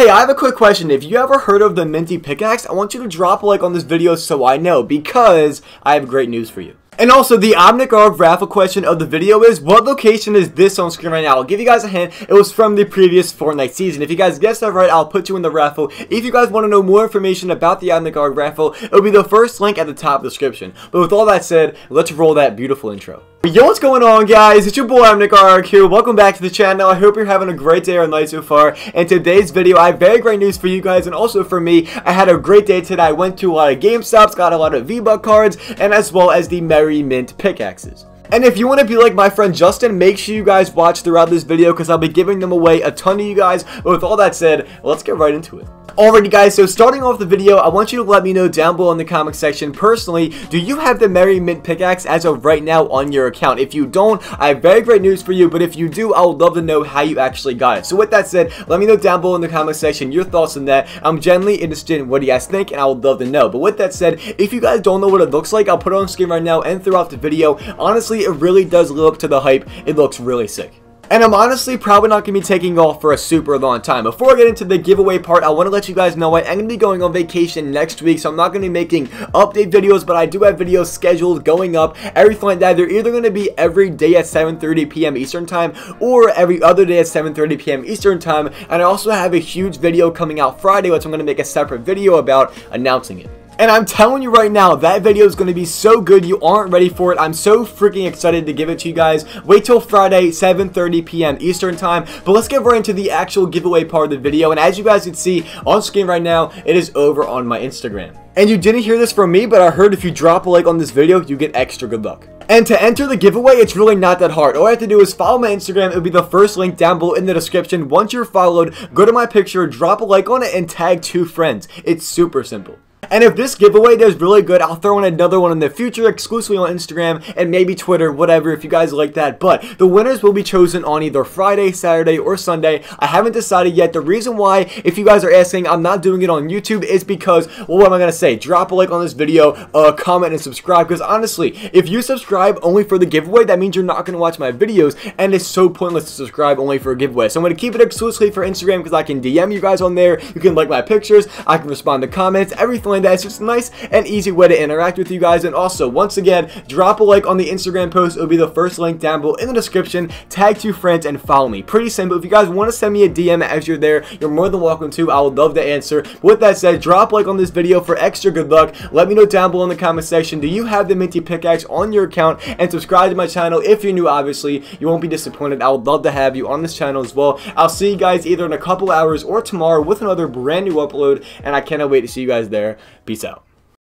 Hey, I have a quick question. If you ever heard of the Minty Pickaxe, I want you to drop a like on this video so I know, because I have great news for you. And also, the Omnic raffle question of the video is, what location is this on screen right now? I'll give you guys a hint. It was from the previous Fortnite season. If you guys guess that right, I'll put you in the raffle. If you guys want to know more information about the Omnic raffle, it'll be the first link at the top of the description. But with all that said, let's roll that beautiful intro. Yo, what's going on, guys? It's your boy, I'm NickArg. Welcome back to the channel. I hope you're having a great day or night so far. In today's video, I have very great news for you guys and also for me. I had a great day today. I went to a lot of GameStops, got a lot of V-Buck cards, and as well as the Merry Mint pickaxes. And if you want to be like my friend Justin, make sure you guys watch throughout this video because I'll be giving them away a ton of you guys. But with all that said, let's get right into it. Alrighty guys, so starting off the video, I want you to let me know down below in the comment section, personally, do you have the Merry Mint pickaxe as of right now on your account? If you don't, I have very great news for you, but if you do, I would love to know how you actually got it. So with that said, let me know down below in the comment section your thoughts on that. I'm genuinely interested in what you guys think, and I would love to know. But with that said, if you guys don't know what it looks like, I'll put it on screen right now and throughout the video. Honestly, it really does up to the hype. It looks really sick. And I'm honestly probably not going to be taking off for a super long time. Before I get into the giveaway part, I want to let you guys know I am going to be going on vacation next week, so I'm not going to be making update videos, but I do have videos scheduled going up, everything like that. They're either going to be every day at 7.30 p.m. Eastern Time, or every other day at 7.30 p.m. Eastern Time, and I also have a huge video coming out Friday, which I'm going to make a separate video about announcing it. And I'm telling you right now, that video is going to be so good, you aren't ready for it. I'm so freaking excited to give it to you guys. Wait till Friday, 7.30 p.m. Eastern Time. But let's get right into the actual giveaway part of the video. And as you guys can see on screen right now, it is over on my Instagram. And you didn't hear this from me, but I heard if you drop a like on this video, you get extra good luck. And to enter the giveaway, it's really not that hard. All I have to do is follow my Instagram. It'll be the first link down below in the description. Once you're followed, go to my picture, drop a like on it, and tag two friends. It's super simple. And if this giveaway does really good, I'll throw in another one in the future exclusively on Instagram and maybe Twitter, whatever, if you guys like that. But the winners will be chosen on either Friday, Saturday, or Sunday. I haven't decided yet. The reason why, if you guys are asking, I'm not doing it on YouTube is because, well, what am I going to say? Drop a like on this video, uh, comment, and subscribe. Because honestly, if you subscribe only for the giveaway, that means you're not going to watch my videos. And it's so pointless to subscribe only for a giveaway. So I'm going to keep it exclusively for Instagram because I can DM you guys on there. You can like my pictures. I can respond to comments, everything like that. It's just a nice and easy way to interact with you guys. And also, once again, drop a like on the Instagram post. It'll be the first link down below in the description. Tag two friends and follow me. Pretty simple. If you guys want to send me a DM as you're there, you're more than welcome to. I would love to answer. with that said, drop a like on this video for extra good luck. Let me know down below in the comment section. Do you have the Minty Pickaxe on your account? And subscribe to my channel if you're new, obviously. You won't be disappointed. I would love to have you on this channel as well. I'll see you guys either in a couple hours or tomorrow with another brand new upload. And I cannot wait to see you guys there. Peace out.